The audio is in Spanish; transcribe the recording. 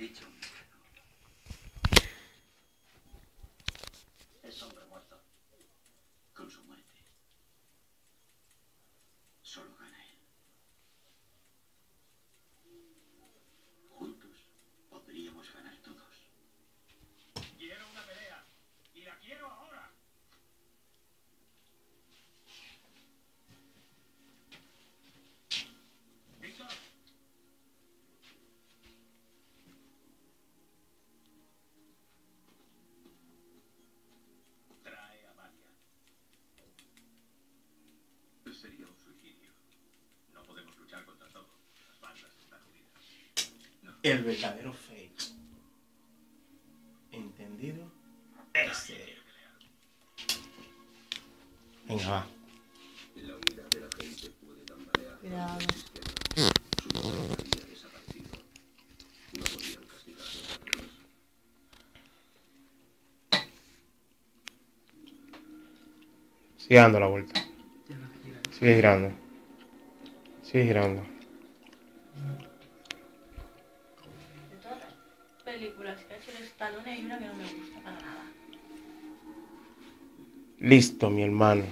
Видите? El verdadero fake. ¿Entendido? Ese. Venga, va. La unidad de la gente puede tambalear. Cuidado. Sigue dando la vuelta. Sigue girando. Sigue girando. Películas que ha hecho el Stallone hay una que no me gusta para nada. Listo, mi hermano.